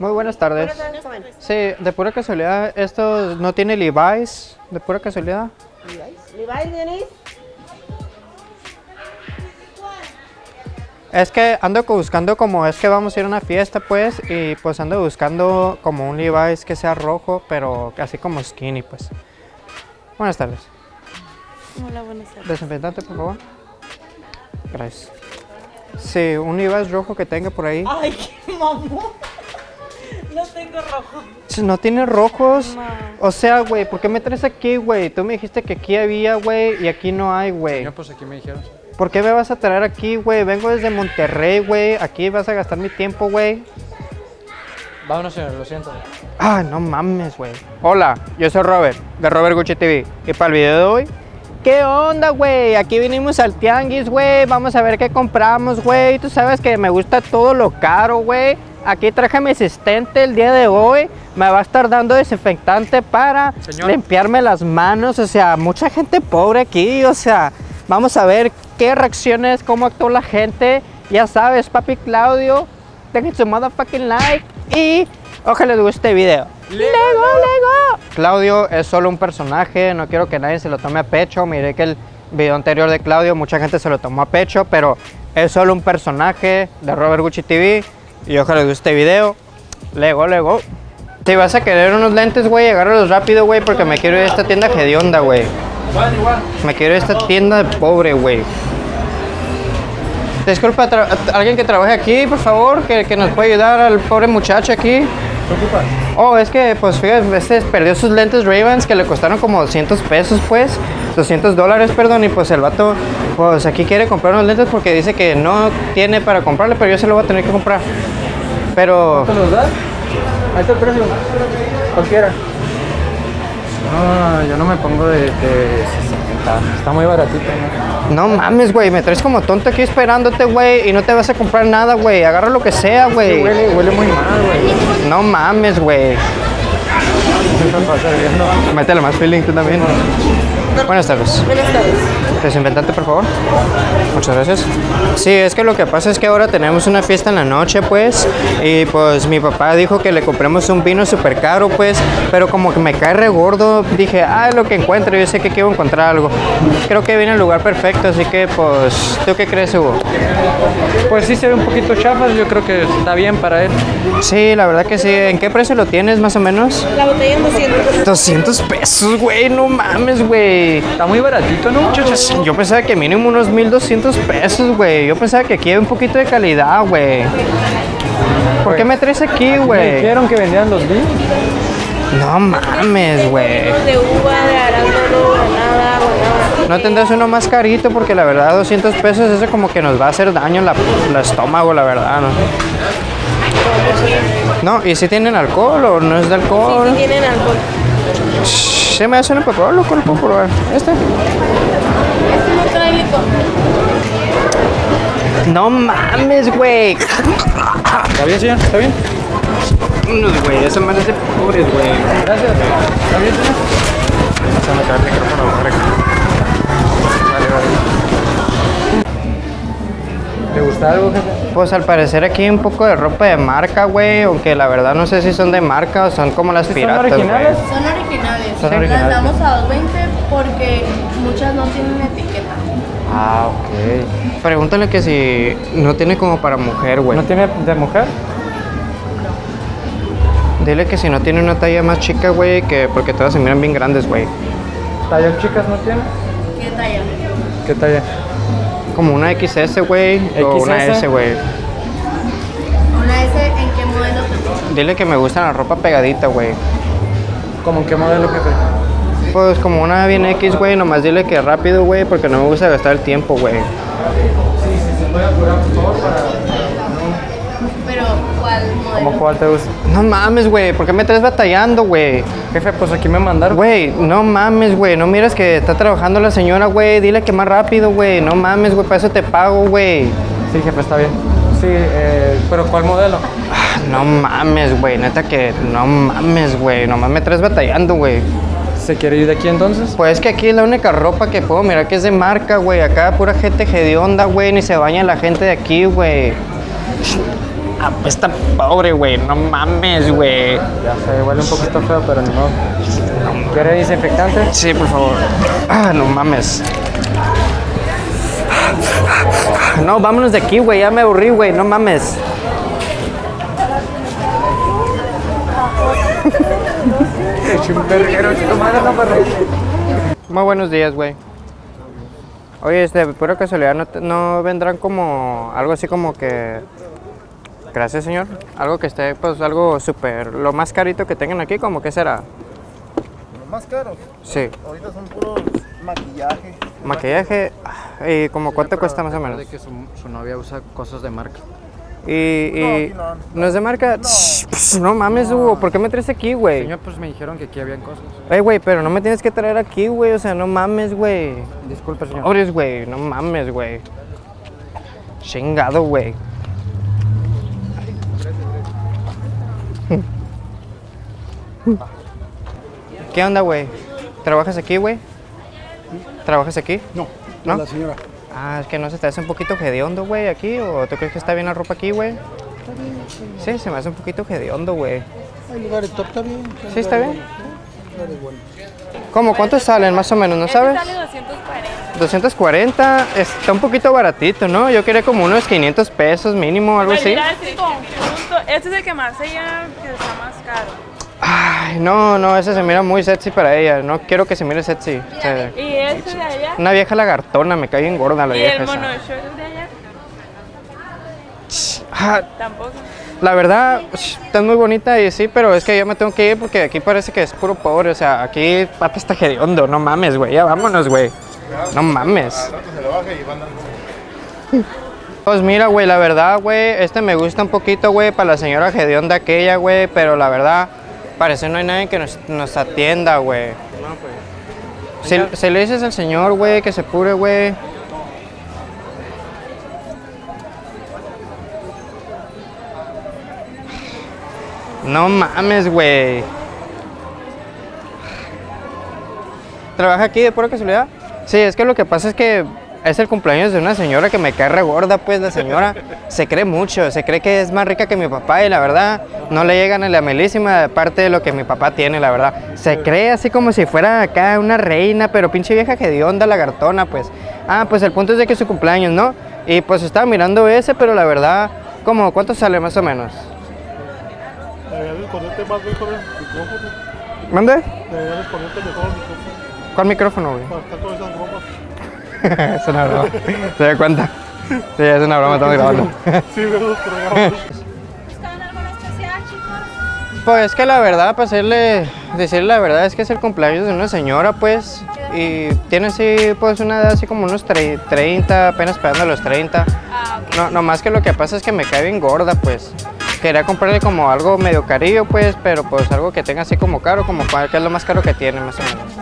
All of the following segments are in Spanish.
Muy buenas tardes. Sí, de pura casualidad, esto no tiene Levi's, de pura casualidad. Levi's, Denis. Es que ando buscando como es que vamos a ir a una fiesta pues y pues ando buscando como un Levi's que sea rojo pero así como skinny pues. Buenas tardes. Hola, buenas tardes. Desinfectante por favor. Gracias. Sí, un Levi's rojo que tenga por ahí. Ay, qué mamón. No tengo rojo. Si No tiene rojos. No. O sea, güey, ¿por qué me traes aquí, güey? Tú me dijiste que aquí había, güey, y aquí no hay, güey. No, pues aquí me dijeron. ¿Por qué me vas a traer aquí, güey? Vengo desde Monterrey, güey. Aquí vas a gastar mi tiempo, güey. Vámonos, señor, lo siento. Ah, no mames, güey. Hola, yo soy Robert, de Robert Gucci TV. Y para el video de hoy, ¿qué onda, güey? Aquí vinimos al tianguis, güey. Vamos a ver qué compramos, güey. Tú sabes que me gusta todo lo caro, güey. Aquí traje mi asistente el día de hoy. Me va a estar dando desinfectante para Señor. limpiarme las manos. O sea, mucha gente pobre aquí. O sea, vamos a ver qué reacciones, cómo actuó la gente. Ya sabes, papi Claudio, dejen su motherfucking like y ojalá les guste este video. ¡Lego, Lego! Claudio es solo un personaje, no quiero que nadie se lo tome a pecho. Miré que el video anterior de Claudio mucha gente se lo tomó a pecho, pero es solo un personaje de Robert Gucci TV y ojalá les guste este video. Lego, Lego. Si vas a querer unos lentes, güey, agárralos rápido, güey, porque me quiero ir a esta tienda hedionda, güey. Me quiero ir a esta tienda de pobre, güey. Disculpa, alguien que trabaje aquí, por favor, que, que nos puede ayudar al pobre muchacho aquí. Oh, es que, pues, fíjate, perdió sus lentes Ray-Bans que le costaron como 200 pesos, pues. 200 dólares, perdón, y pues el vato, pues, aquí quiere comprar unos lentes porque dice que no tiene para comprarle, pero yo se lo voy a tener que comprar. Pero... ¿Te los das? Ahí está el precio. Cualquiera. No, yo no me pongo de, de 60. Está muy baratito, ¿no? No mames, güey, me traes como tonto aquí esperándote, güey, y no te vas a comprar nada, güey. Agarra lo que sea, güey. Huele, huele muy mal, güey. No mames, güey. Métele más feeling tú también. Buenas tardes. Buenas tardes. Desinfectante, por favor. Muchas gracias. Sí, es que lo que pasa es que ahora tenemos una fiesta en la noche, pues. Y pues mi papá dijo que le compremos un vino súper caro, pues. Pero como que me cae re gordo, dije, ah, es lo que encuentro. Yo sé que quiero encontrar algo. Creo que viene el lugar perfecto, así que pues, ¿tú qué crees, Hugo? Pues sí se ve un poquito chafas, yo creo que está bien para él. Sí, la verdad que sí. ¿En qué precio lo tienes, más o menos? La botella en 200. 200 pesos, güey. No mames, güey. Está muy baratito, ¿no, muchachos? Yo pensaba que mínimo unos 1200 pesos, güey. Yo pensaba que aquí hay un poquito de calidad, güey. ¿Por qué me traes aquí, Me güey? dijeron que vendían los vinos. No mames, güey. Vinos de uva, de arándano, granada, guanábana. No tendrás uno más carito porque la verdad 200 pesos eso como que nos va a hacer daño en la, la estómago, la verdad, ¿no? No, ¿y si tienen alcohol o no es de alcohol? Sí, sí tienen alcohol. Se me hace un poco loco, lo puedo probar. Este. Este no trae licor. No mames, güey. ¿Está bien, señor? ¿Está bien? Unos, güey, eso me hace pobres, güey. Gracias. ¿Está bien, señor? Se me cae el micrófono, correcto. Vale, vale. ¿Te gusta algo, jefe? Pues al parecer aquí hay un poco de ropa de marca, güey, aunque la verdad no sé si son de marca o son como las ¿Sí son piratas, güey. originales? Son originales. Son Las originales. damos a 2.20 porque muchas no tienen etiqueta. Ah, ok. Pregúntale que si no tiene como para mujer, güey. ¿No tiene de mujer? Dile que si no tiene una talla más chica, güey, que porque todas se miran bien grandes, güey. ¿Tallas chicas no tiene? ¿Qué talla? ¿Qué talla? Como una XS, güey, o una. S, güey. Una S, ¿en qué modelo te Dile que me gusta la ropa pegadita, güey. ¿Cómo en qué modelo, jefe? Pues como una bien X, güey, nomás dile que rápido, güey, porque no me gusta gastar el tiempo, güey. Pero, ¿cuál ¿Cómo modelo? cuál te gusta? No mames, güey, ¿por qué me traes batallando, güey? Jefe, pues aquí me mandaron. Güey, no mames, güey, no miras que está trabajando la señora, güey, dile que más rápido, güey, no mames, güey, para eso te pago, güey. Sí, jefe, está bien. Sí, eh, pero ¿cuál modelo? Ah, No mames, güey, neta que no mames, güey, nomás me traes batallando, güey. ¿Se quiere ir de aquí entonces? Pues es que aquí es la única ropa que puedo mirar que es de marca, güey, acá pura gente hedionda, güey, ni se baña la gente de aquí, güey. Ah, pues está pobre, güey. No mames, güey. Ya sé, huele un poquito feo, pero no. ¿Quiere desinfectante? Sí, por favor. Ah, no mames. No, vámonos de aquí, güey. Ya me aburrí, güey. No mames. Muy buenos días, güey. Oye, este, pura casualidad, ¿no, no vendrán como algo así como que... Gracias, señor. Algo que esté, pues, algo súper... Lo más carito que tengan aquí, como que será? Los más caros. Sí. Ahorita son puros maquillaje. Maquillaje, ah, ¿y como cuánto cuesta más o menos? De que su, su novia usa cosas de marca. Y, y No, no, es de marca. Shh, pues, No, mames, Hugo, ¿por qué me traes aquí, güey? Señor, pues me dijeron que aquí habían cosas. Ey, güey, pero no me tienes que traer aquí, güey. O sea, no mames, güey. Disculpe, señor. Pobres, güey, no mames, güey. Chingado, güey. ¿Qué onda, güey? ¿Trabajas aquí, güey? ¿Trabajas aquí? No, ¿No? la señora. Ah, es que no se te hace un poquito hediondo, güey, aquí. ¿O tú crees que está bien la ropa aquí, güey? Sí, se me hace un poquito hediondo, güey. Hay lugares top, está bien. Sí, está bien. ¿Cómo? ¿Cuántos salen más o menos? ¿No sabes? Sale 240. 240, está un poquito baratito, ¿no? Yo quería como unos 500 pesos mínimo, algo así. mira, este conjunto, este es el que más se llama, que está más caro. Ay, no, no, ese se mira muy sexy para ella. No quiero que se mire sexy. O sea, Y este de allá, una vieja lagartona, me cae bien gorda la y vieja el esa. mono short de allá, Ah, tampoco. la verdad, sh, está muy bonita y sí, pero es que yo me tengo que ir porque aquí parece que es puro pobre. O sea, aquí papi está hediondo. No mames, güey. Ya vámonos, güey. No mames. Pues mira, güey, la verdad, güey, este me gusta un poquito, güey, para la señora hedionda aquella, güey, pero la verdad, parece no hay nadie que nos, nos atienda, güey. Si, si le dices al señor, güey, que se pure, güey. No mames, güey. ¿Trabaja aquí de pura casualidad? Sí, es que lo que pasa es que es el cumpleaños de una señora que me cae re gorda, pues la señora se cree mucho, se cree que es más rica que mi papá y la verdad no le llega ni la melísima parte de lo que mi papá tiene, la verdad. Se cree así como si fuera acá una reina, pero pinche vieja que de onda lagartona, pues. Ah, pues el punto es de que es su cumpleaños, ¿no? Y pues estaba mirando ese, pero la verdad, como ¿cuánto sale más o menos? ¿Mande? ¿Cuál micrófono, güey? es una broma. ¿Se da cuenta? Sí, es una broma, estamos grabando. Sí, programas. ¿Buscaban algo en especial, chicos? Pues que la verdad, para hacerle, decirle la verdad, es que es el cumpleaños de una señora, pues. Y tiene así, pues, una edad así como unos tre- 30, apenas pegando a los 30. No, no más que lo que pasa es que me cae bien gorda, pues. Quería comprarle como algo medio carillo, pues, pero pues algo que tenga así como caro, como cuál que es lo más caro que tiene, más o menos.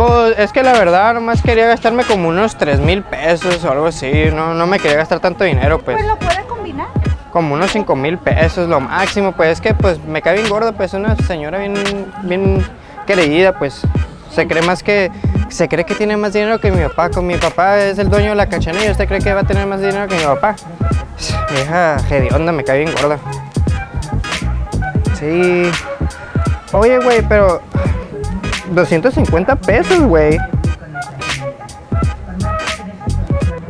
Pues es que la verdad, nomás quería gastarme como unos 3 mil pesos o algo así. No, no me quería gastar tanto dinero, pues. Pues lo puede combinar. como unos 5 mil pesos, lo máximo, pues es que pues me cae bien gorda, pues una señora bien, bien creída, pues se cree más que, se cree que tiene más dinero que mi papá, con mi papá es el dueño de la cachanilla, usted cree que va a tener más dinero que mi papá. Vieja hedionda, me cae bien gorda. Sí. Oye, güey, pero 250 pesos, güey.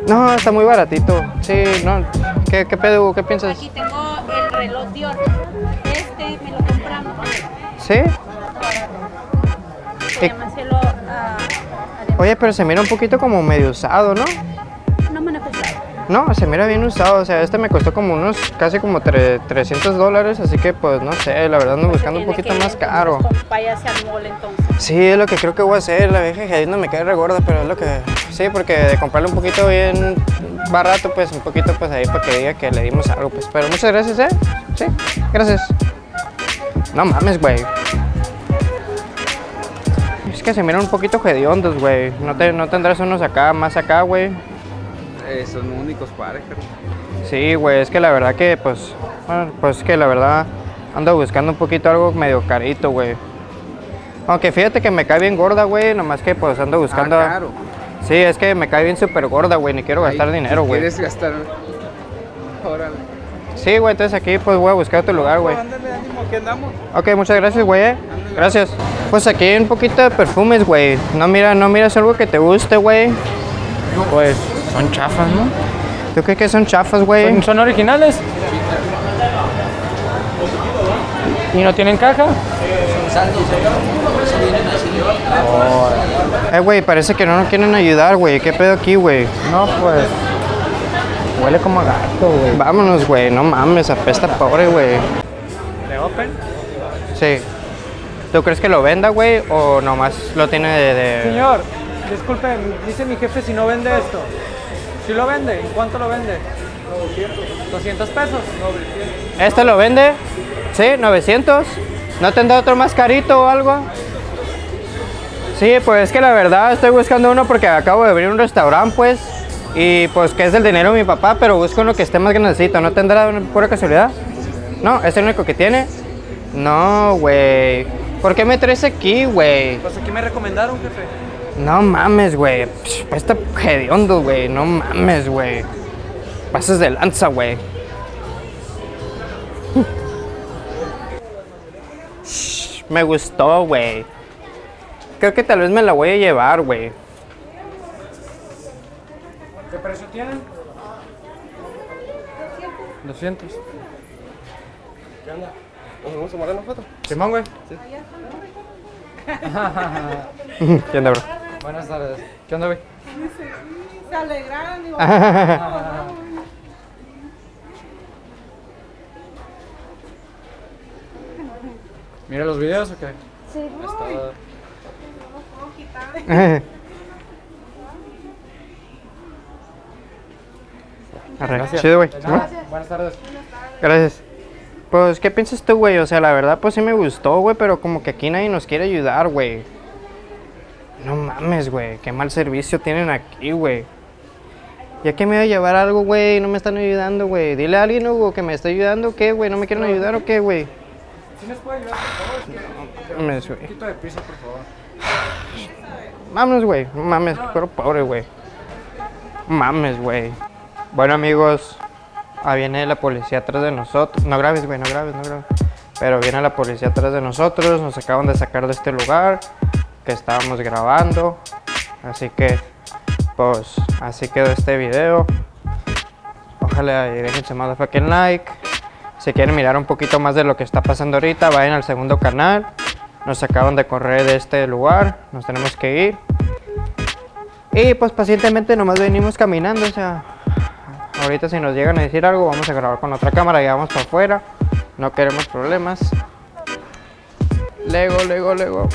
No, está muy baratito. Sí, no. ¿Qué, qué pedo? ¿Qué piensas? Aquí tengo el reloj Dior. Este me lo compramos. ¿Sí? Se llama cielo ah, Oye, pero se mira un poquito como medio usado. No No, se mira bien usado. O sea, este me costó como unos casi como tre- 300 dólares. Así que, pues, no sé, la verdad ando buscando un poquito más caro. Váyase al mall entonces. Sí, es lo que creo que voy a hacer. La vieja hedionda me cae re gorda, pero es lo que... Sí, porque de comprarle un poquito bien barato, pues, un poquito, pues, ahí para que diga que le dimos algo, pues. Pero muchas gracias, ¿eh? Sí, gracias. No mames, güey. Es que se miran un poquito hediondos, güey. No, te, no tendrás unos acá, más acá, güey. Eh, son únicos pares, pero... Sí, güey, es que la verdad que, pues, bueno, pues que la verdad ando buscando un poquito algo medio carito, güey. Aunque fíjate que me cae bien gorda, güey, nomás que pues ando buscando... Ah, caro. Sí, es que me cae bien súper gorda, güey, ni quiero gastar dinero, si güey. ¿Quieres gastar Órale. Sí, güey, entonces aquí pues voy a buscar otro lugar, güey. Ándale, ánimo, aquí andamos. Ok, muchas gracias, güey. eh. Gracias. Pues aquí hay un poquito de perfumes, güey. No mira, no miras algo que te guste, güey. Pues son chafas, ¿no? ¿Tú crees que son chafas, güey? Son, son originales. ¿Y no tienen caja? Eh, güey, parece que no nos quieren ayudar, güey. ¿Qué pedo aquí, güey? No, pues. Huele como a gato, güey. Vámonos, güey. No mames, apesta pobre, güey. ¿De Open? Sí. ¿Tú crees que lo venda, güey? ¿O nomás lo tiene de...? de- Señor, disculpe, dice mi jefe si no vende esto. Si lo vende, ¿en cuánto lo vende? 200. 200 pesos. ¿Este lo vende? Sí, 900. ¿No tendrá otro más carito o algo? Sí, pues es que la verdad estoy buscando uno porque acabo de abrir un restaurante, pues. Y pues que es el dinero de mi papá, pero busco uno que esté más grandecito. ¿No tendrá una pura casualidad? No, ¿es el único que tiene? No, güey. ¿Por qué me traes aquí, güey? Pues aquí me recomendaron, jefe. No mames, güey. Está hediondo, güey. No mames, güey. Pases de lanza, güey. Shh, Me gustó, güey. Creo que tal vez me la voy a llevar, güey. ¿Qué precio tienen? 200. ¿Nos vamos a tomar una foto? Simón, güey. ¿Qué onda, bro? Buenas tardes. ¿Qué onda, güey? Se alegraron, digo, ¿Mira los videos o qué? Sí. Está- Arre, Chido, güey. Buenas tardes. Gracias. Pues, ¿qué piensas tú, güey? O sea, la verdad, pues sí me gustó, güey, pero como que aquí nadie nos quiere ayudar, güey. Mames, güey. Qué mal servicio tienen aquí, güey. Ya que me voy a llevar algo, güey, no me están ayudando, güey. Dile a alguien, Hugo, que me está ayudando, o ¿qué, güey? ¿No me quieren ayudar o qué, güey? ¿Sí les puedo ayudar, por favor? Mames, güey. Un poquito de prisa, por favor. Mames, güey. Mames, pero pobre, güey. Mames, güey. Bueno, amigos, ahí viene la policía atrás de nosotros. No grabes, güey, no grabes, no grabes. Pero viene la policía atrás de nosotros. Nos acaban de sacar de este lugar que estábamos grabando. Así que, pues, así quedó este video. Ojalá y dejen su motherfucking like. Si quieren mirar un poquito más de lo que está pasando ahorita, vayan al segundo canal. Nos acaban de correr de este lugar. Nos tenemos que ir. Y pues pacientemente nomás venimos caminando. O sea, ahorita si nos llegan a decir algo, vamos a grabar con otra cámara y vamos para afuera. No queremos problemas. Lego, Lego, Lego.